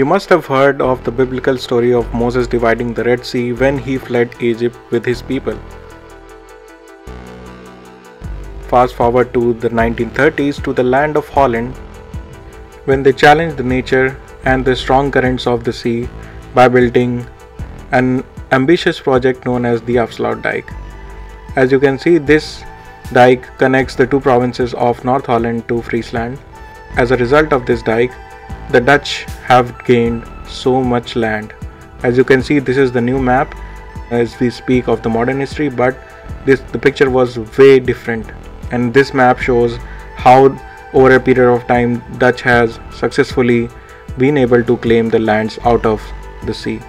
You must have heard of the biblical story of Moses dividing the Red Sea when he fled Egypt with his people. Fast forward to the 1930s to the land of Holland when they challenged the nature and the strong currents of the sea by building an ambitious project known as the Afsluitdijk. As you can see, this dike connects the two provinces of North Holland to Friesland. As a result of this dike, the Dutch have gained so much land. As you can see, this is the new map as we speak of the modern history, but this the picture was way different. And this map shows how over a period of time Dutch has successfully been able to claim the lands out of the sea.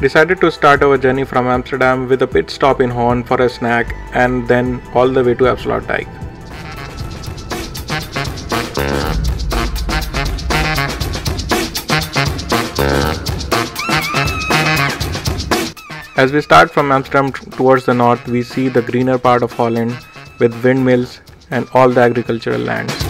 Decided to start our journey from Amsterdam with a pit stop in Hoorn for a snack and then all the way to Afsluit As we start from Amsterdam towards the north, we see the greener part of Holland with windmills and all the agricultural lands.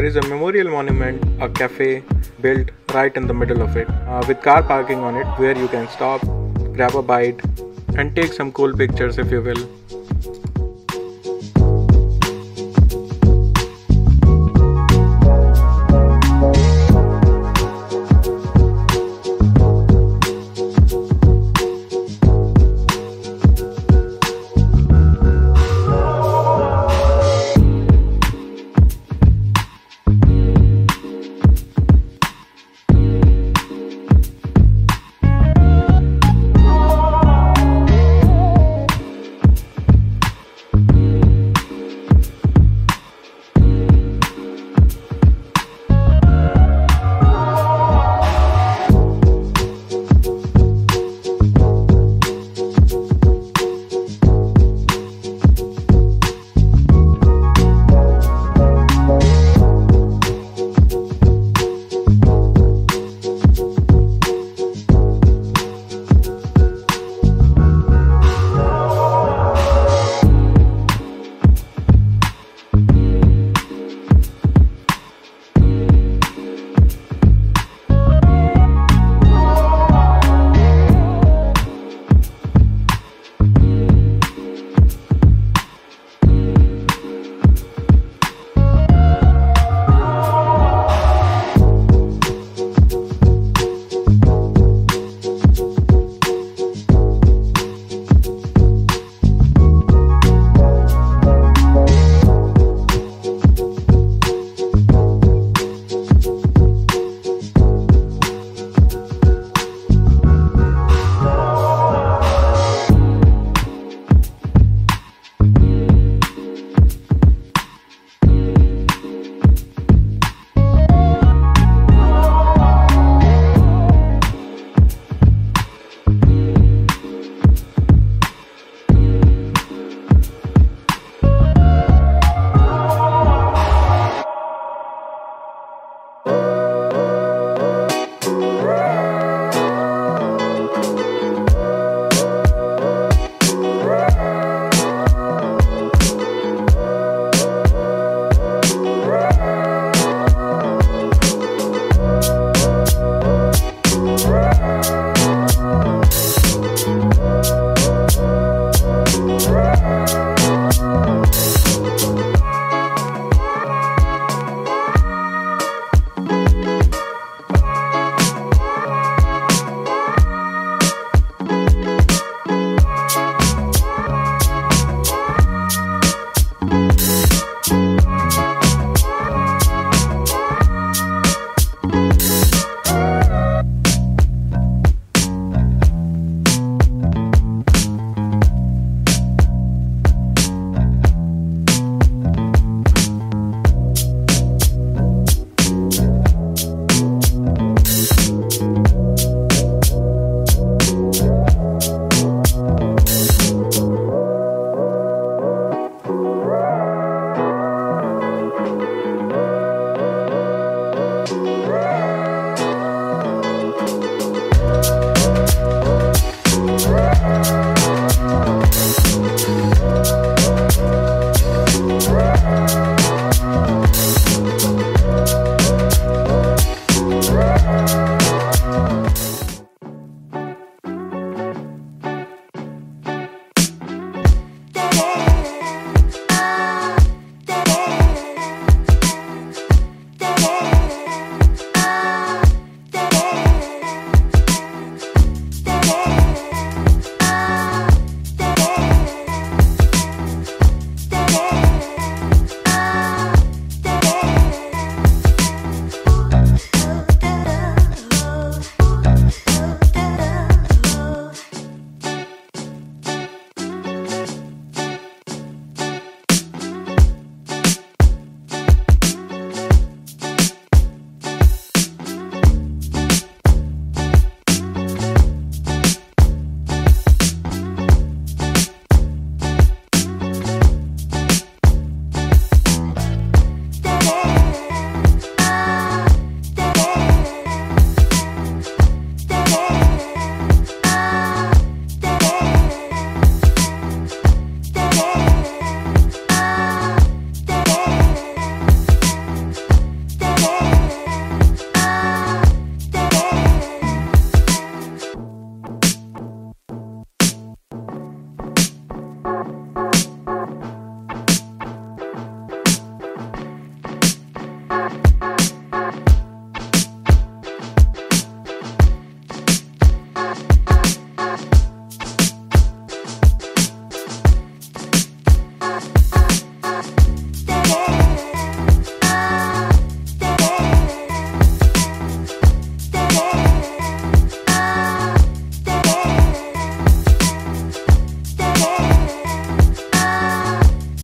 There is a memorial monument, a cafe built right in the middle of it, uh, with car parking on it where you can stop, grab a bite, and take some cool pictures if you will.